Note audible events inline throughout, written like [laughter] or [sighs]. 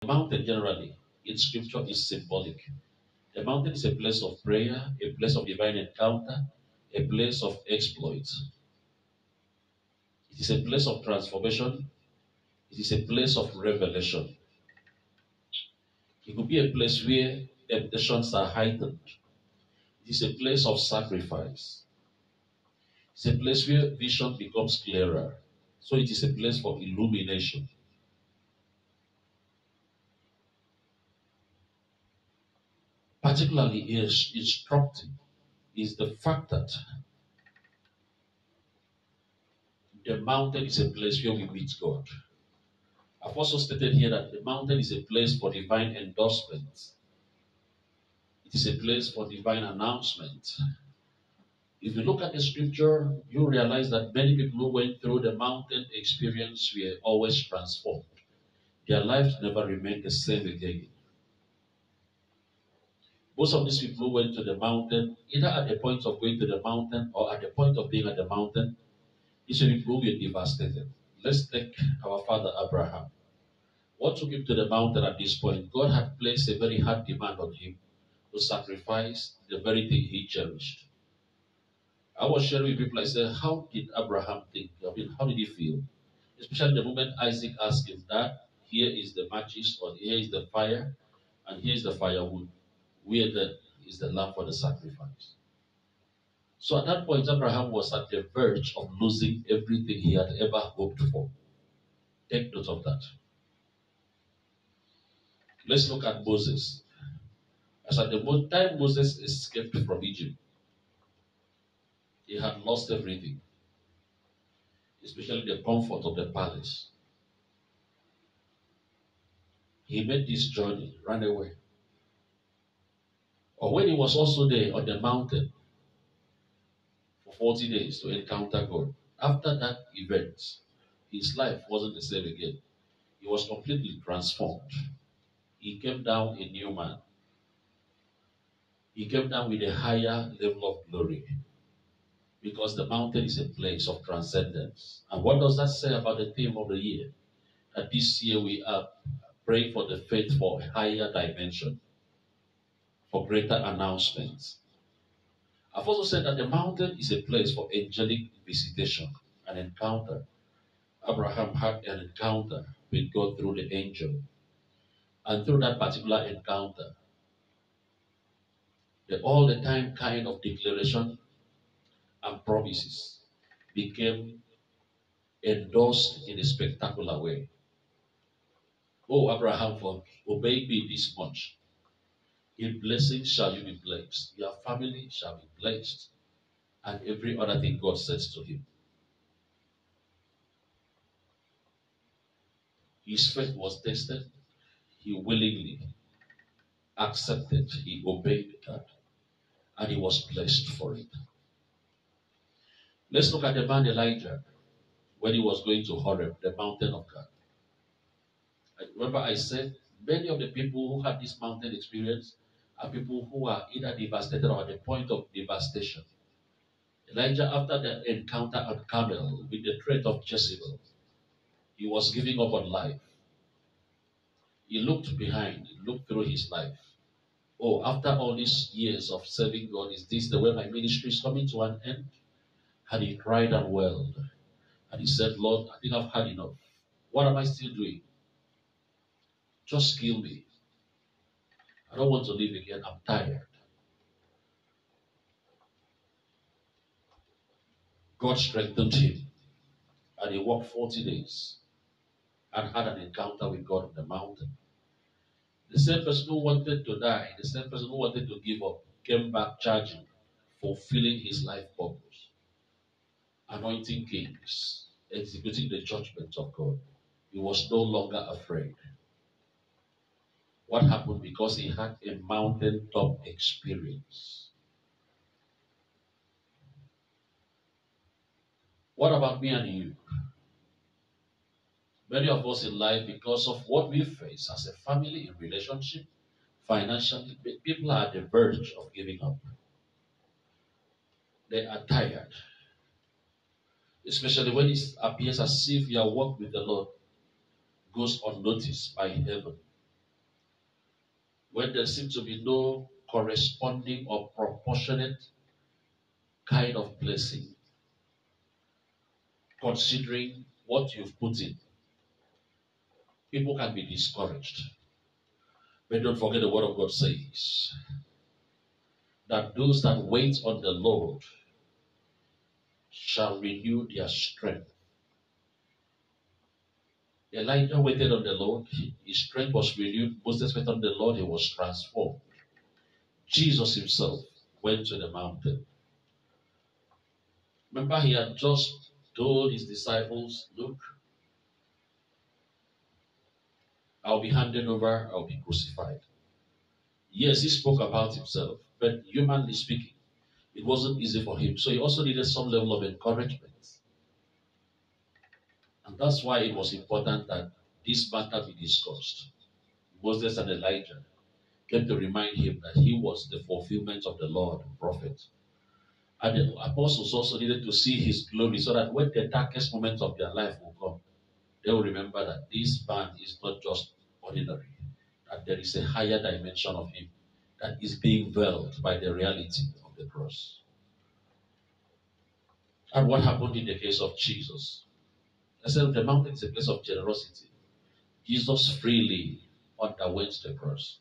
The mountain generally in scripture is symbolic. The mountain is a place of prayer, a place of divine encounter, a place of exploits. It is a place of transformation. It is a place of revelation. It could be a place where temptations are heightened. It is a place of sacrifice. It's a place where vision becomes clearer. So it is a place for illumination. Particularly instructive is the fact that the mountain is a place where we meet God. I've also stated here that the mountain is a place for divine endorsement. It is a place for divine announcement. If you look at the scripture, you realize that many people who went through the mountain experience were always transformed. Their lives never remained the same again. Most of these people went to the mountain, either at the point of going to the mountain or at the point of being at the mountain, these people were devastated. Let's take our father Abraham. What took him to the mountain at this point? God had placed a very hard demand on him to sacrifice the very thing he cherished. I was sharing with people, I said, How did Abraham think? I mean, how did he feel? Especially the moment Isaac asked him that, here is the matches, or here is the fire, and here is the firewood. Where the, is the lamb for the sacrifice? So at that point, Abraham was at the verge of losing everything he had ever hoped for. Take note of that. Let's look at Moses. As at the time Moses escaped from Egypt, he had lost everything, especially the comfort of the palace. He made this journey, ran away. When he was also there on the mountain for 40 days to encounter God, after that event, his life wasn't the same again. He was completely transformed. He came down a new man. He came down with a higher level of glory because the mountain is a place of transcendence. And what does that say about the theme of the year? That this year we are praying for the faith for a higher dimension, for greater announcements. I've also said that the mountain is a place for angelic visitation, an encounter. Abraham had an encounter with God through the angel. And through that particular encounter, the all the time kind of declaration and promises became endorsed in a spectacular way. Oh, Abraham, for obey me this much. In blessing shall you be blessed. Your family shall be blessed. And every other thing God says to him. His faith was tested. He willingly accepted. He obeyed that. And he was blessed for it. Let's look at the man Elijah when he was going to Horeb, the mountain of God. I remember I said many of the people who had this mountain experience are people who are either devastated or at the point of devastation. Elijah, after the encounter at Carmel with the threat of Jezebel, he was giving up on life. He looked behind, he looked through his life. Oh, after all these years of serving God, is this the way my ministry is coming to an end? And he cried and wailed. And he said, Lord, I think I've had enough. What am I still doing? Just kill me. I don't want to live again. I'm tired. God strengthened him. And he walked 40 days and had an encounter with God on the mountain. The same person who wanted to die, the same person who wanted to give up, came back charging, fulfilling his life purpose anointing kings, executing the judgment of God. He was no longer afraid. What happened? Because he had a mountaintop experience. What about me and you? Many of us in life, because of what we face as a family, in relationship, financially, people are at the verge of giving up. They are tired especially when it appears as if your work with the Lord goes unnoticed by heaven. When there seems to be no corresponding or proportionate kind of blessing, considering what you've put in, people can be discouraged. But don't forget the word of God says that those that wait on the Lord shall renew their strength. Elijah waited on the Lord, his strength was renewed. Moses waited on the Lord, he was transformed. Jesus himself went to the mountain. Remember, he had just told his disciples, Look, I'll be handed over, I'll be crucified. Yes, he spoke about himself, but humanly speaking, it wasn't easy for him. So he also needed some level of encouragement. And that's why it was important that this matter be discussed. Moses and Elijah came to remind him that he was the fulfillment of the Lord prophet. And the apostles also needed to see his glory so that when the darkest moments of their life will come, they will remember that this man is not just ordinary, that there is a higher dimension of him that is being veiled by the reality of the cross. And what happened in the case of Jesus? I said the mountain is a place of generosity. Jesus freely underwent the cross.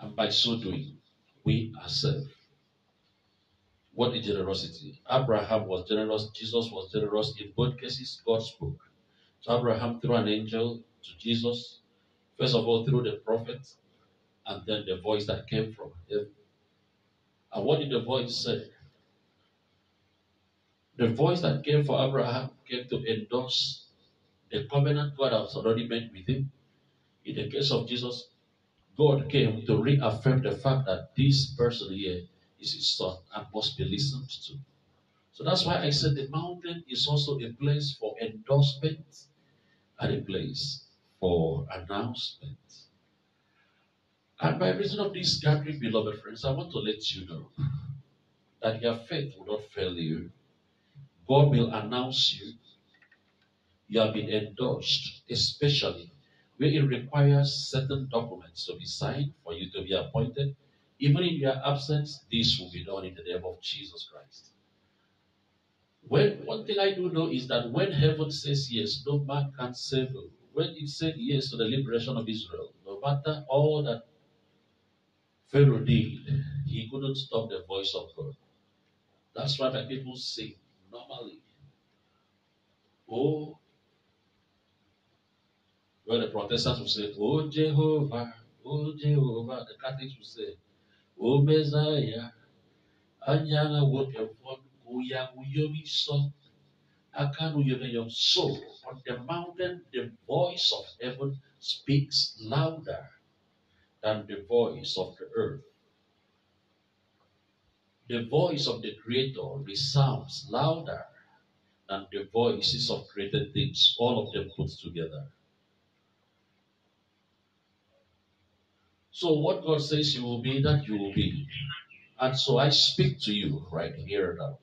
And by so doing, we are ourselves. What is generosity? Abraham was generous, Jesus was generous. In both cases, God spoke. To Abraham through an angel, to Jesus, first of all through the prophet, and then the voice that came from heaven. And what did the voice say? The voice that came for Abraham came to endorse the covenant God has already made with him. In the case of Jesus, God came to reaffirm the fact that this person here is his son and must be listened to. So that's why I said the mountain is also a place for endorsement and a place for announcement. And by reason of this gathering, beloved friends, I want to let you know that your faith will not fail you. God will announce you. You have been endorsed, especially where it requires certain documents to be signed for you to be appointed. Even in your absence, this will be done in the name of Jesus Christ. When one thing I do know is that when heaven says yes, no man can save you. When it said yes to the liberation of Israel, no matter all that Pharaoh did, he couldn't stop the voice of God. That's why my people sing normally. Oh, when the Protestants will say, Oh Jehovah, Oh Jehovah, the Catholics will say, Oh Messiah, Anyanga Wokefon, Uyamuyomi So, Akanu Yomeyom. So, on the mountain, the voice of heaven speaks louder than the voice of the earth. The voice of the Creator resounds louder than the voices of created things, all of them put together. So, what God says you will be, that you will be. And so I speak to you right here now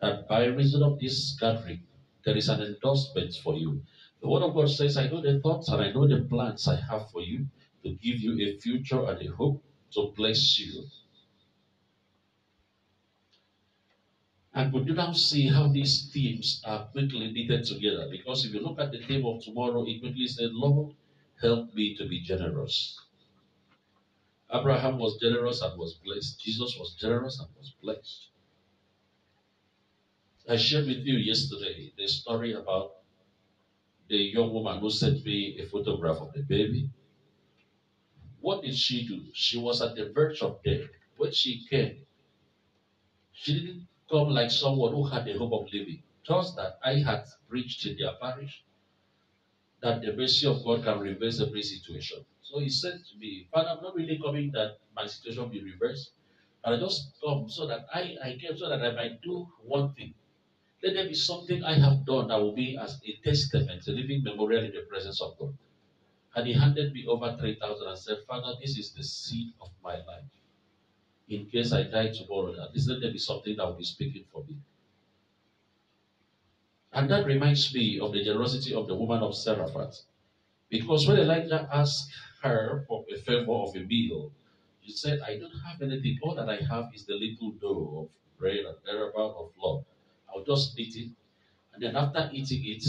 that by reason of this gathering, there is an endorsement for you. The Word of God says, I know the thoughts and I know the plans I have for you to give you a future and a hope to bless you. And we you now see how these themes are quickly knitted together. Because if you look at the theme of tomorrow, it quickly said, Lord, help me to be generous. Abraham was generous and was blessed. Jesus was generous and was blessed. I shared with you yesterday the story about the young woman who sent me a photograph of the baby. What did she do? She was at the verge of death. When she came, she didn't come like someone who had the hope of living. Just that I had preached in their parish that the mercy of God can reverse every situation. So he said to me, Father, I'm not really coming that my situation be reversed, but I just come so that I, I came so that I might do one thing. Let there be something I have done that will be as a testament, a living memorial in the presence of God. And he handed me over 3,000 and said, Father, this is the seed of my life. In case I die tomorrow, at least let there be something that will be speaking for me. And that reminds me of the generosity of the woman of Zarephath. Because when Elijah asked her for a favor of a meal, she said, I don't have anything. All that I have is the little dough of bread and thereabout of flour. I'll just eat it. And then after eating it,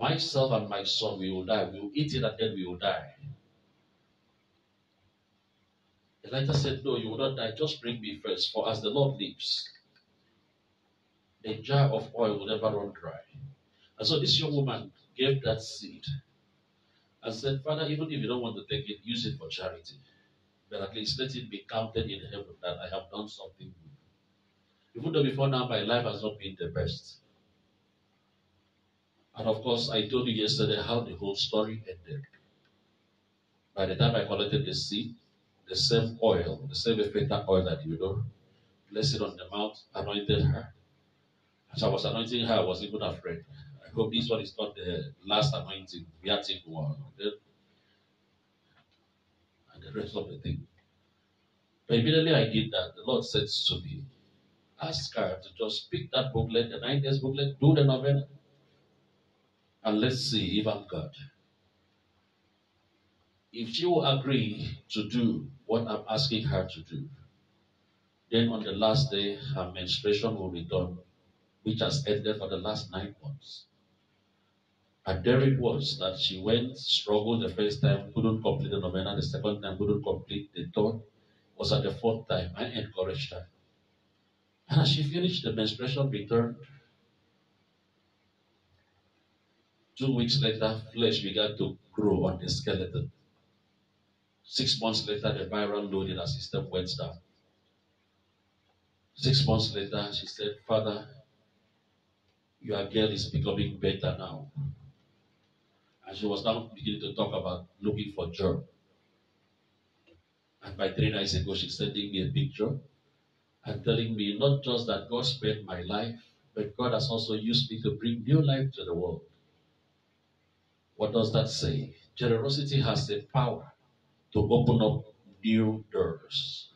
myself and my son, we will die. We will eat it and then we will die. Elijah said, No, you will not die. Just bring me first. For as the Lord lives, a jar of oil will never run dry. And so this young woman gave that seed and said, Father, even if you don't want to take it, use it for charity. But at least let it be counted in heaven that I have done something good. Even though before now my life has not been the best. And of course, I told you yesterday how the whole story ended. By the time I collected the seed, the same oil, the same Ephphata oil that you know, it on the mouth, anointed her. As I was anointing her, I was even afraid. I hope this one is not the last anointing. We are taking one. And the rest of the thing. But immediately I did that. The Lord said to me, ask her to just pick that booklet, the nine days booklet, do the novena, and let's see I'm God. If she will agree to do what I'm asking her to do, then on the last day, her menstruation will be done, which has ended for the last nine months. And there it was that she went, struggled the first time, couldn't complete the novena, the second time, couldn't complete, the third was at the fourth time. I encouraged her. And as she finished, the menstruation returned. Two weeks later, flesh began to grow on the skeleton. Six months later, the viral load in her system went down. Six months later, she said, Father, your girl is becoming better now. And she was now beginning to talk about looking for a job. And by three nights ago, she's sending me a picture and telling me not just that God spared my life, but God has also used me to bring new life to the world. What does that say? Generosity has the power to open up new doors.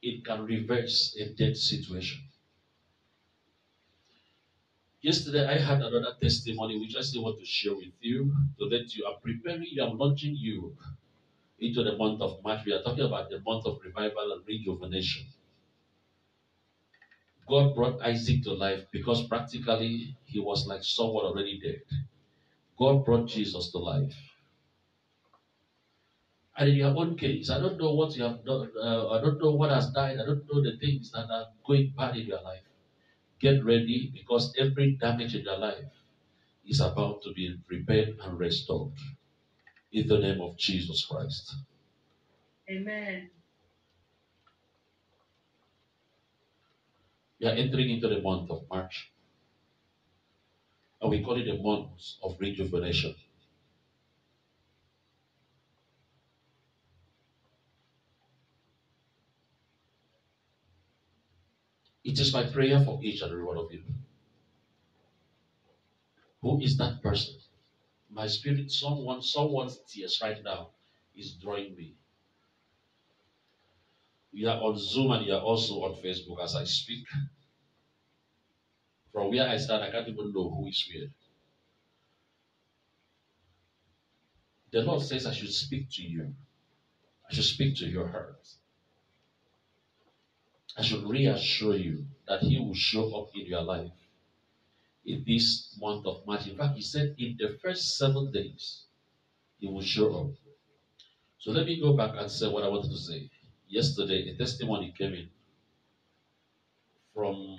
It can reverse a dead situation. Yesterday, I had another testimony which I still want to share with you so that you. I'm preparing you, I'm launching you into the month of March. We are talking about the month of revival and rejuvenation. God brought Isaac to life because practically he was like someone already dead. God brought Jesus to life. And in your own case, I don't know what you have done, uh, I don't know what has died, I don't know the things that are going bad in your life. Get ready because every damage in your life is about to be repaired and restored. In the name of Jesus Christ. Amen. We are entering into the month of March. We call it the month of rejuvenation. It is my prayer for each and every one of you. Who is that person? My spirit, someone, someone's tears right now is drawing me. You are on Zoom and you are also on Facebook as I speak. From where I stand, I can't even know who is where. The Lord says I should speak to you. I should speak to your heart. I should reassure you that He will show up in your life in this month of March. In fact, He said in the first seven days, He will show up. So let me go back and say what I wanted to say. Yesterday, a testimony came in from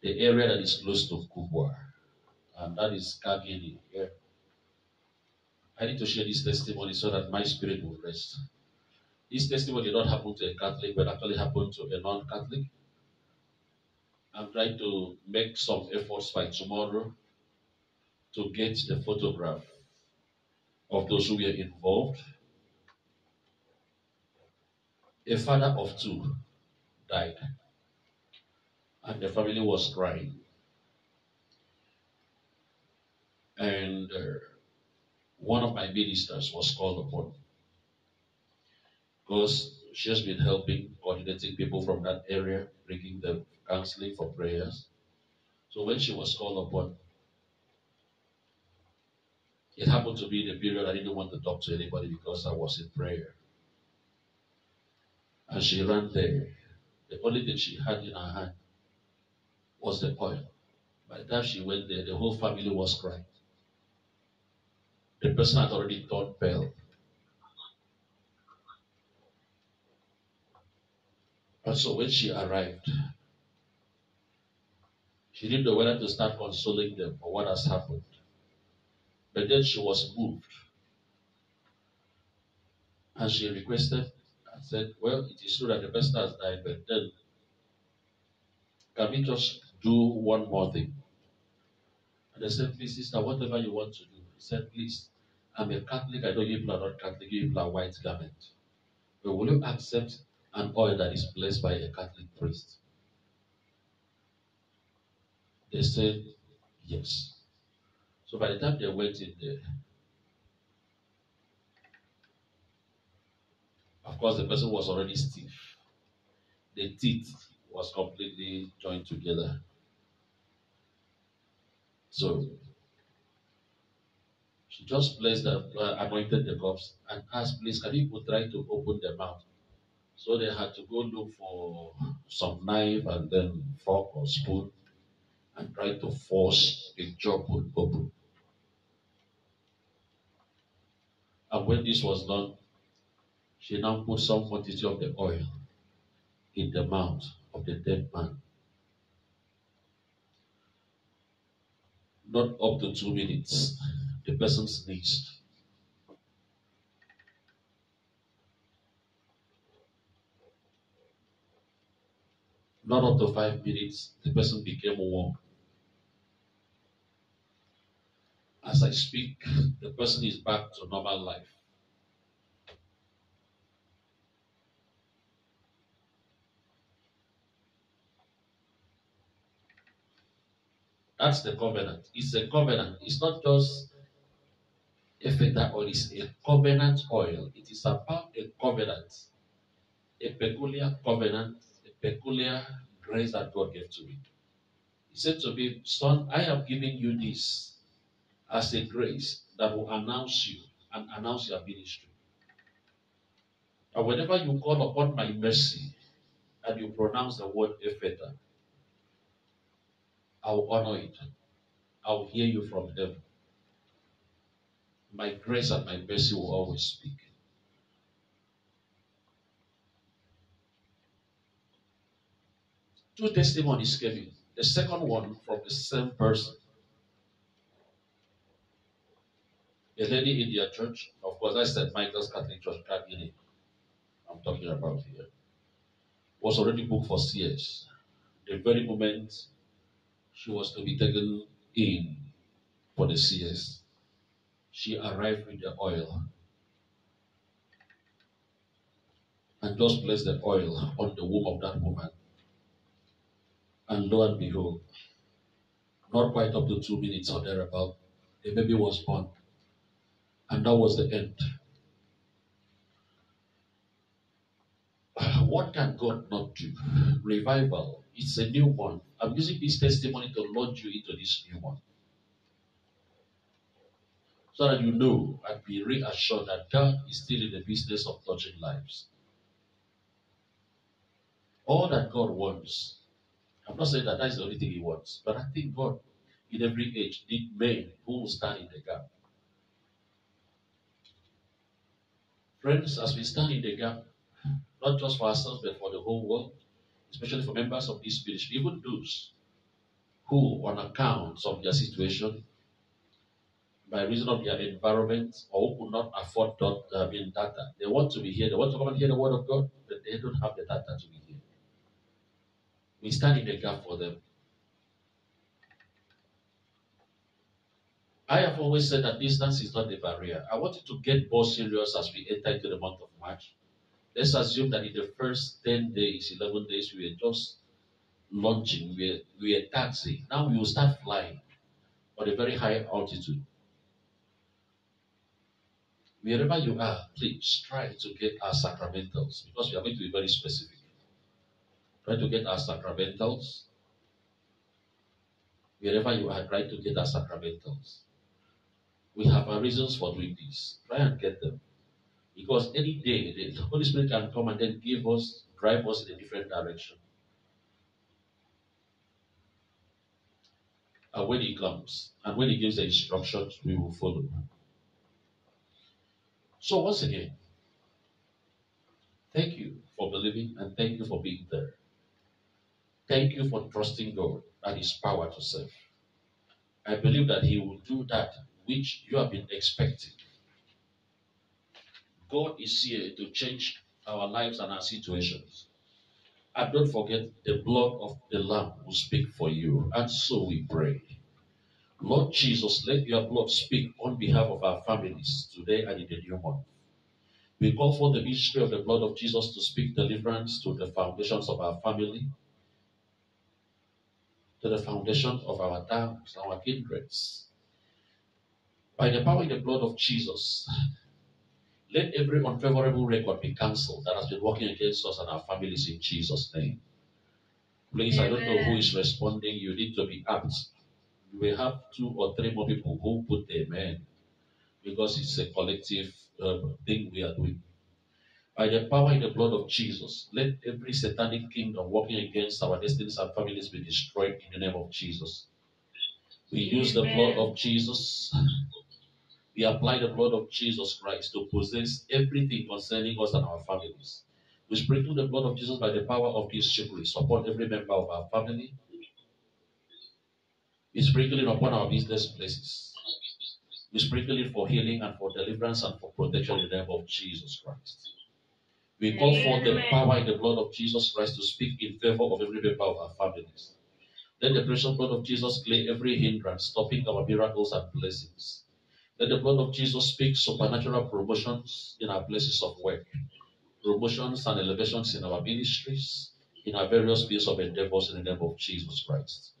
the area that is close to Kubwa, and that is Kagini. Here. I need to share this testimony so that my spirit will rest. This testimony did not happen to a Catholic, but actually happened to a non-Catholic. I'm trying to make some efforts by tomorrow to get the photograph of those who were involved. A father of two died, and the family was crying. And uh, one of my ministers was called upon because she has been helping, coordinating people from that area, bringing them counseling for prayers. So when she was called upon, it happened to be the period I didn't want to talk to anybody because I was in prayer. And she ran there. The only thing she had in her hand was the oil. By the time she went there, the whole family was crying. The person had already turned pale. And so when she arrived, she didn't know whether to start consoling them for what has happened. But then she was moved. And she requested and said, Well, it is true that the person has died, but then can we just do one more thing? And they said, Please, sister, whatever you want to do. He said, Please, I'm a Catholic. I know you people are not Catholic, you people are white garment. But will you accept an oil that is blessed by a Catholic priest? They said, Yes. So by the time they went in there, of course, the person was already stiff. The teeth was completely joined together. So she just placed the uh, anointed the cups and asked, please, can people try to open the mouth? So they had to go look for some knife and then fork or spoon and try to force the jaw open. And when this was done, she now put some quantity of the oil in the mouth of the dead man. Not up to two minutes, the person sneezed. Not up to five minutes, the person became warm. As I speak, the person is back to normal life. That's the covenant. It's a covenant. It's not just a feather oil, it's a covenant oil. It is about a covenant, a peculiar covenant, a peculiar grace that God gave to me. He said to me, Son, I have given you this as a grace that will announce you and announce your ministry. And whenever you call upon my mercy and you pronounce the word Ephphata, I will honor it. I will hear you from heaven. My grace and my mercy will always speak. Two testimonies came in. The second one from the same person. a lady in their church, of course, I said Michael's Catholic Church, Kagini, I'm talking about here, was already booked for CS. The very moment she was to be taken in for the CS, she arrived with the oil and just placed the oil on the womb of that woman. And lo and behold, not quite up to two minutes or thereabout, the baby was born. And that was the end. [sighs] What can God not do? Revival. It's a new one. I'm using this testimony to launch you into this new one. So that you know and be reassured that God is still in the business of touching lives. All that God wants, I'm not saying that that's the only thing He wants, but I think God, in every age, need men who will stand in the gap. Friends, as we stand in the gap, not just for ourselves, but for the whole world, especially for members of this ministry, even those who, on account of their situation, by reason of their environment, or who could not afford dot, I uh, mean, data, they want to be here, they want to come and hear the word of God, but they don't have the data to be here. We stand in the gap for them. I have always said that distance is not the barrier. I want you to get more serious as we enter into the month of March. Let's assume that in the first 10 days, 11 days, we are just launching, we are, we taxiing. Now we will start flying on a very high altitude. Wherever you are, please try to get our sacramentals because we are going to be very specific. Try to get our sacramentals. Wherever you are, try to get our sacramentals. We have our reasons for doing this. Try and get them. Because any day the Holy Spirit can come and then give us, drive us in a different direction. And when He comes, and when He gives the instructions, we will follow. So, once again, thank you for believing and thank you for being there. Thank you for trusting God and His power to serve. I believe that He will do that which you have been expecting. God is here to change our lives and our situations. And don't forget, the blood of the Lamb will speak for you. And so we pray. Lord Jesus, let your blood speak on behalf of our families today and in the new month. We call for the ministry of the blood of Jesus to speak deliverance to the foundations of our family, to the foundation of our towns, our kindreds. By the power in the blood of Jesus, let every unfavorable record be cancelled that has been working against us and our families in Jesus' name. Please, I don't know who is responding. You need to be apt. We have two or three more people who put amen because it's a collective um, thing we are doing. By the power in the blood of Jesus, let every satanic kingdom working against our destinies and families be destroyed in the name of Jesus. We use the blood of Jesus. We apply the blood of Jesus Christ to possess everything concerning us and our families. We sprinkle the blood of Jesus by the power of His chivalries upon every member of our family. We sprinkle it upon our business places. We sprinkle it for healing and for deliverance and for protection in the name of Jesus Christ. We call for the power in the blood of Jesus Christ to speak in favor of every member of our families. Let the precious blood of Jesus clear every hindrance, stopping our miracles and blessings. Let the blood of Jesus speak supernatural promotions in our places of work, promotions and elevations in our ministries, in our various fields of endeavors in the name of Jesus Christ.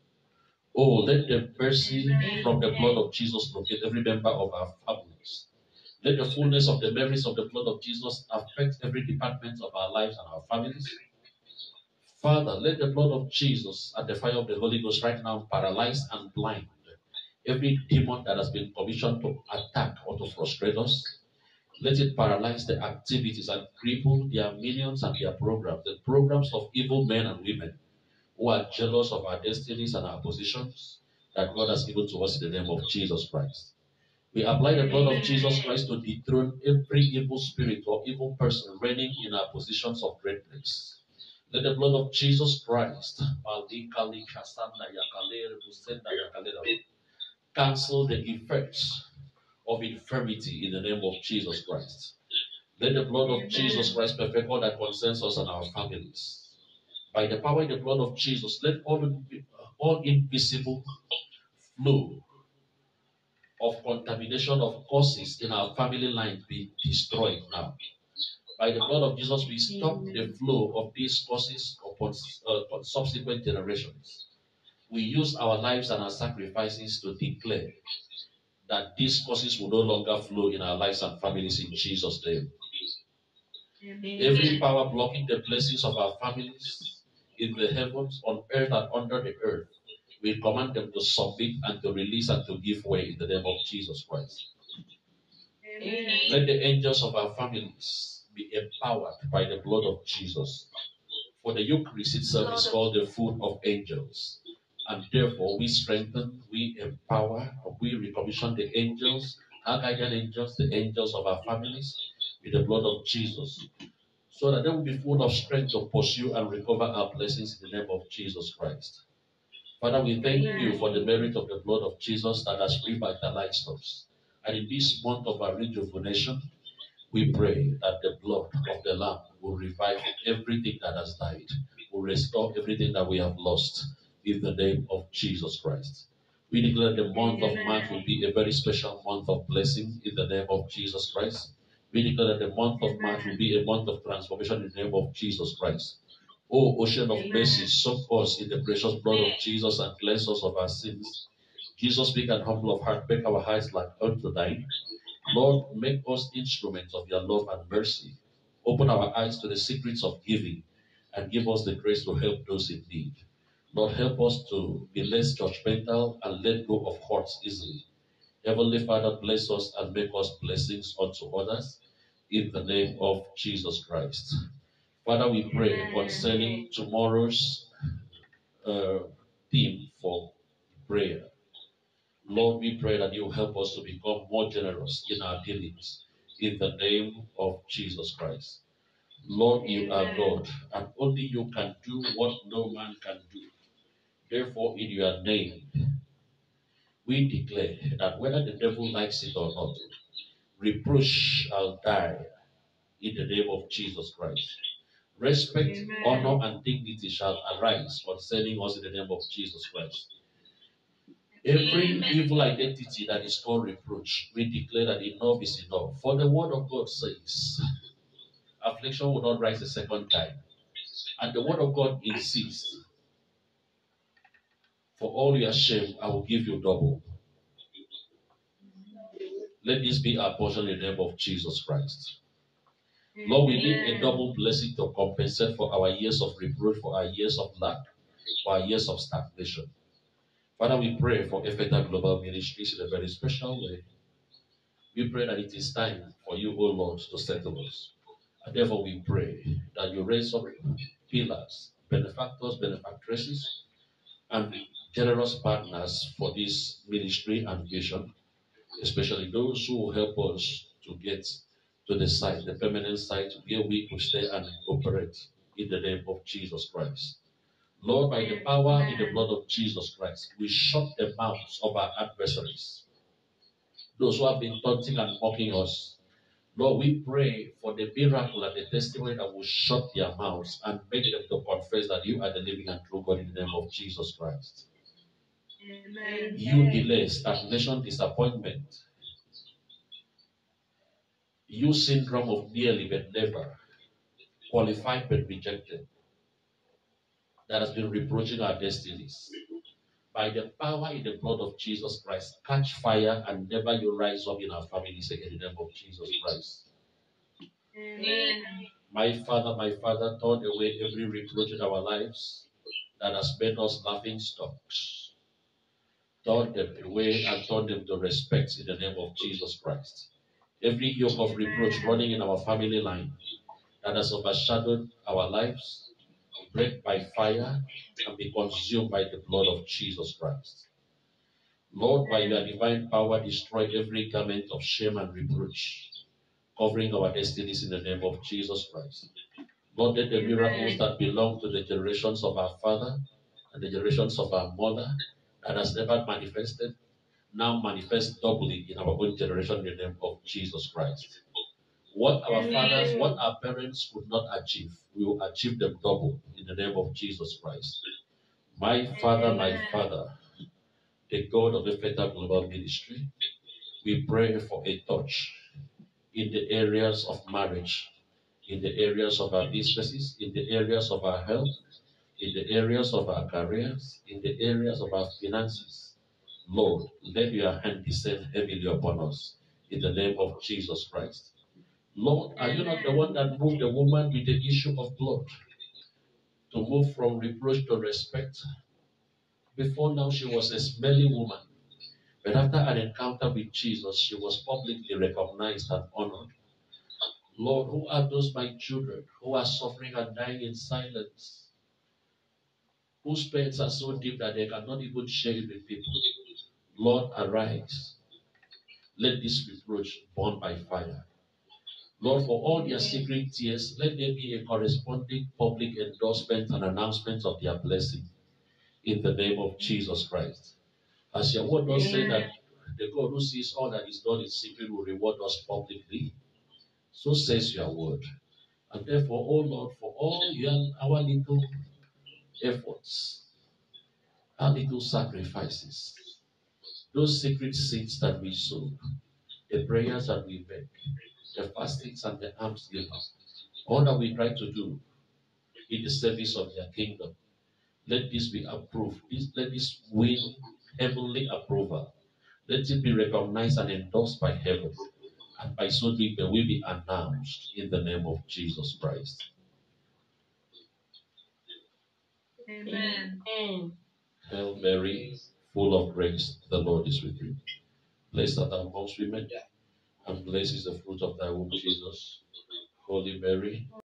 Oh, let the mercy from the blood of Jesus locate every member of our families. Let the fullness of the merits of the blood of Jesus affect every department of our lives and our families. Father, let the blood of Jesus and the fire of the Holy Ghost right now paralyze and blind every demon that has been commissioned to attack or to frustrate us. Let it paralyze the activities and cripple their minions and their programs, the programs of evil men and women who are jealous of our destinies and our positions that God has given to us in the name of Jesus Christ. We apply the blood of Jesus Christ to dethrone every evil spirit or evil person reigning in our positions of greatness. Let the blood of Jesus Christ cancel the effects of infirmity in the name of Jesus Christ. Let the blood of Jesus Christ perfect all that concerns us and our families. By the power in the blood of Jesus, let all, all invisible flow of contamination of causes in our family line be destroyed now. By the blood of Jesus, we stop the flow of these causes upon uh, subsequent generations we use our lives and our sacrifices to declare that these causes will no longer flow in our lives and families in Jesus' name. Amen. Every power blocking the blessings of our families in the heavens, on earth, and under the earth, we command them to submit and to release and to give way in the name of Jesus Christ. Amen. Let the angels of our families be empowered by the blood of Jesus. For the Eucharist itself is called the food of angels. And therefore, we strengthen, we empower, we recommission the angels, our guardian angels, the angels of our families, with the blood of Jesus, so that they will be full of strength to pursue and recover our blessings in the name of Jesus Christ. Father, we thank you for the merit of the blood of Jesus that has revitalized us. And in this month of our rejuvenation, we pray that the blood of the Lamb will revive everything that has died, will restore everything that we have lost, in the name of Jesus Christ. We declare the month of March will be a very special month of blessing in the name of Jesus Christ. We declare the month of March will be a month of transformation in the name of Jesus Christ. O ocean of mercy, soak us in the precious blood of Jesus and cleanse us of our sins. Jesus, big and humble of heart, make our hearts like unto thine. Lord, make us instruments of your love and mercy. Open our eyes to the secrets of giving and give us the grace to help those in need. Lord, help us to be less judgmental and let go of hurts easily. Heavenly Father, bless us and make us blessings unto others in the name of Jesus Christ. Father, we pray concerning tomorrow's uh, theme for prayer. Lord, we pray that you help us to become more generous in our dealings in the name of Jesus Christ. Lord, you are. God, and only you can do what no man can do. Therefore, in your name, we declare that whether the devil likes it or not, reproach shall die in the name of Jesus Christ. Respect, Amen. honor, and dignity shall arise concerning us in the name of Jesus Christ. Every Amen. evil identity that is called reproach, we declare that enough is enough. For the word of God says, affliction will not rise a second time. And the word of God insists, for all your shame, I will give you double. Let this be our portion in the name of Jesus Christ. Lord, we need a double blessing to compensate for our years of reproach, for our years of lack, for our years of stagnation. Father, we pray for Ephphata Global Ministries in a very special way. We pray that it is time for you, O Lord, to settle us. And therefore, we pray that you raise up pillars, benefactors, benefactresses, and generous partners for this ministry and vision, especially those who will help us to get to the site, the permanent site where we could stay and operate in the name of Jesus Christ. Lord, by the power in the blood of Jesus Christ, we shut the mouths of our adversaries, those who have been taunting and mocking us. Lord, we pray for the miracle and the testimony that will shut their mouths and make them to confess that you are the living and true God in the name of Jesus Christ. Amen. You delay, stagnation, disappointment, you syndrome of nearly but never, qualified but rejected, that has been reproaching our destinies. By the power in the blood of Jesus Christ, catch fire and never you rise up in our families again in the name of Jesus Christ. Amen. My Father, my Father, turn away every reproach in our lives that has made us laughing stocks. Turn them the way and taught them to respect in the name of Jesus Christ. Every yoke of reproach running in our family line that has overshadowed our lives, break by fire and be consumed by the blood of Jesus Christ. Lord, by your divine power, destroy every garment of shame and reproach, covering our destinies in the name of Jesus Christ. Lord, let the miracles that belong to the generations of our father and the generations of our mother that has never manifested now manifest doubly in our own generation in the name of Jesus Christ. What our fathers, what our parents could not achieve, we will achieve them double in the name of Jesus Christ. My Father, my Father, the God of the Ephphata Global Ministry, we pray for a touch in the areas of marriage, in the areas of our businesses, in the areas of our health, in the areas of our careers, in the areas of our finances. Lord, let your hand descend heavily upon us in the name of Jesus Christ. Lord, are you not the one that moved the woman with the issue of blood to move from reproach to respect? Before now, she was a smelly woman, but after an encounter with Jesus, she was publicly recognized and honored. Lord, who are those my children who are suffering and dying in silence? Whose pains are so deep that they cannot even share it with people? Lord, arise. Let this reproach burn by fire. Lord, for all their secret tears, let there be a corresponding public endorsement and announcement of their blessing in the name of Jesus Christ. As your word does say that the God who sees all that is done in secret will reward us publicly, so says your word. And therefore, oh Lord, for all your, our little efforts, our little sacrifices, those secret seeds that we sow, the prayers that we make, the fastings and the alms given, all that we try to do in the service of your kingdom. Let this be approved. Let this win heavenly approval. Let it be recognized and endorsed by heaven. And by so doing, they will be announced in the name of Jesus Christ. Amen. Amen. Hail Mary, full of grace, the Lord is with you. Blessed art thou amongst women, and blessed is the fruit of thy womb, Jesus. Holy Mary,